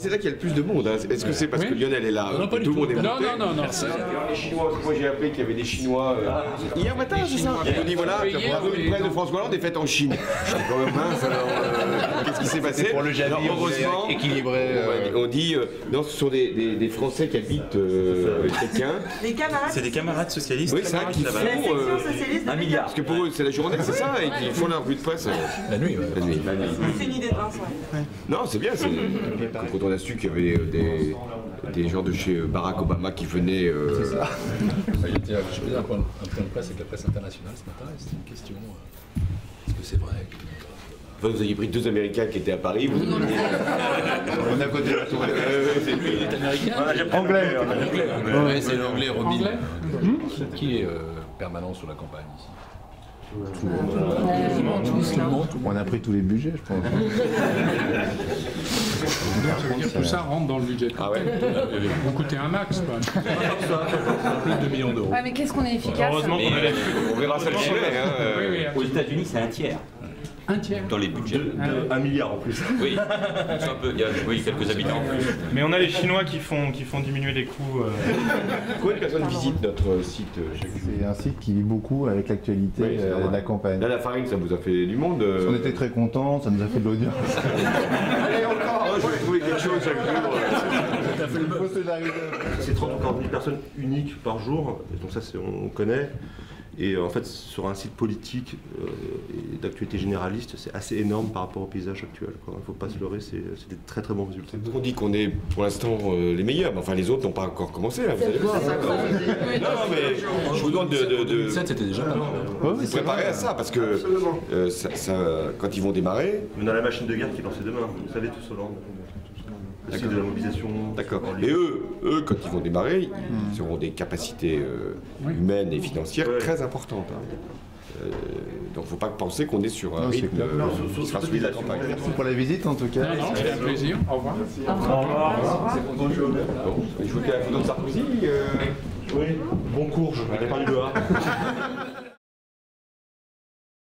C'est là qu'il y a le plus de monde. hein. Est-ce que c'est parce Oui. que Lionel est là Non, que pas du tout le tout. monde est Non, monté non, non, non. Les Chinois, moi j'ai appris qu'il y avait des Chinois. euh, Hier matin, c'est ça Ils ont dit voilà, la presse de François Hollande est faite en Chine. Je dis quand même mince, alors euh, qu'est-ce qui s'est passé? Pour le Javi, Alors, on voulait heureusement, équilibrer, on euh, dit- on dit euh, non, ce sont des, des- des Français qui habitent euh, Pékin. Les camarades. C'est des camarades socialistes. Oui, c'est vrai qu'ils font. La euh, un milliard. Parce que pour eux, c'est la journée, c'est ça, et qu'ils font leur revue de presse euh, La nuit, la nuit. C'est une idée Non, c'est bien. c'est- Quand on a su qu'il y avait euh, des, des gens de chez euh, Barack Obama qui venaient. euh, J'étais- Je faisais un point, un point de presse avec la presse internationale ce matin et c'était une question. euh, Est-ce que c'est vrai que- Enfin, vous aviez pris deux Américains qui étaient à Paris. Vous... On à côté de la tour. Euh, c'est lui. Il est américain Anglais. Anglais. Ouais, c'est l'anglais Robin. Anglais Qui- Qui est euh, permanent sur la campagne ici Tout le monde. On a pris tous les budgets, je pense. Ça veut dire que tout ça rentre dans le budget. Ah ouais Vous coûtez un max, quoi. Plus de 2 millions d'euros. Mais qu'est-ce qu'on est efficace Heureusement qu'on a la On verra ça le. Hein, euh. Aux États-Unis, c'est un tiers un tiers. dans les budgets. Un milliard en plus. Oui, c'est un peu. Il y a oui, quelques habitants en plus. Mais on a les Chinois qui font, qui font diminuer les coûts. euh. Combien de personnes visitent notre site euh, C'est un site qui vit beaucoup avec l'actualité Oui, euh, de la campagne. Là, la farine, ça vous a fait du monde. euh. On était très contents, ça nous a fait de l'audience. Allez, encore oh, Je vais trouver quelque chose chaque jour. C'est 30 ou 40 000 personnes uniques par jour, donc ça c'est- on connaît. Et euh, en fait, sur un site politique euh, et d'actualité généraliste, c'est assez énorme par rapport au paysage actuel. Il ne faut pas se leurrer, c'est c'est des très très bons résultats. On dit qu'on est pour l'instant euh, les meilleurs, mais enfin les autres n'ont pas encore commencé. Là, vous allez voir. Non, non, mais je vous demande de, de, de 2007, c'était déjà vous préparer à ça, parce que euh, ça, ça- quand ils vont démarrer, On a la machine de guerre qui est lancée demain, vous savez, tous Hollande. Site de la mobilisation. D'accord. Mais eux, eux, quand ils vont démarrer, ils auront des capacités euh, humaines et financières Ouais. très importantes. hein. Euh, donc, faut pas penser qu'on est sur un Non, rythme euh, Non, qui sera celui de la campagne. Merci pour la visite en tout cas. Non, non, c'était un plaisir. Au revoir. Bon, je vous fais la photo de Sarkozy. euh, Oui, bon cours, il a perdu le A.